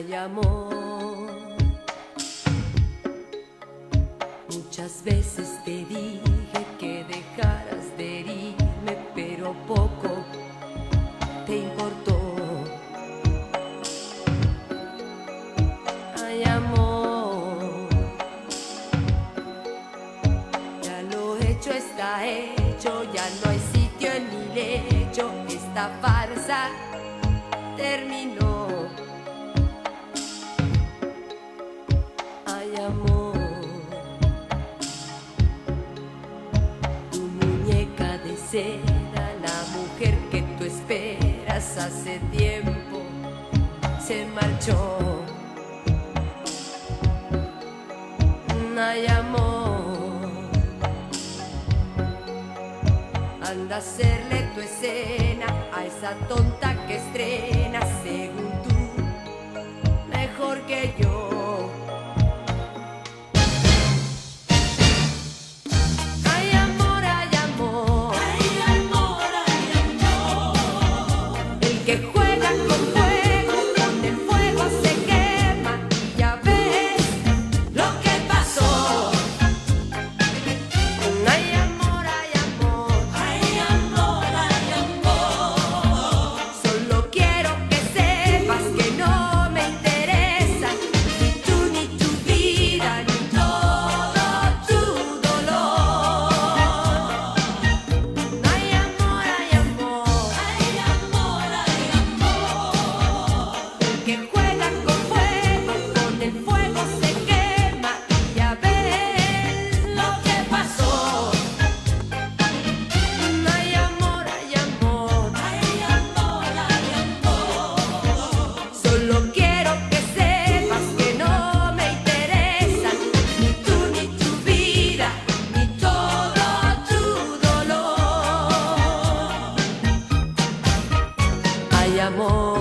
hay amor. Muchas veces te dije que dejaras de herirme, pero poco te importó. Hay amor, ya lo hecho está hecho, ya no hay sitio en mi lecho, esta farsa. Será la mujer que tú esperas hace tiempo, se marchó. Ay, amor, anda a hacerle tu escena a esa tonta que estrena según tú, mejor que yo. amor.